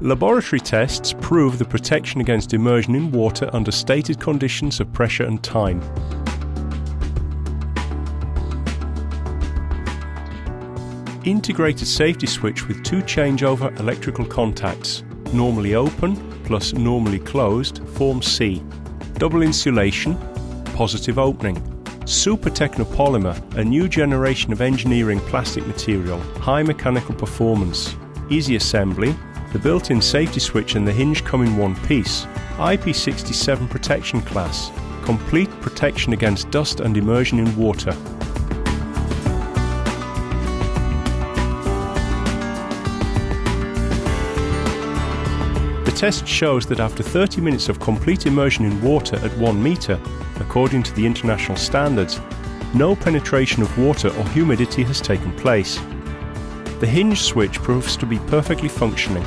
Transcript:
Laboratory tests prove the protection against immersion in water under stated conditions of pressure and time. Integrated safety switch with two changeover electrical contacts, normally open plus normally closed, form C. Double insulation, positive opening. Super Technopolymer, a new generation of engineering plastic material, high mechanical performance, easy assembly, the built-in safety switch and the hinge come in one piece. IP67 protection class, complete protection against dust and immersion in water. The test shows that after 30 minutes of complete immersion in water at 1 metre, according to the international standards, no penetration of water or humidity has taken place. The hinge switch proves to be perfectly functioning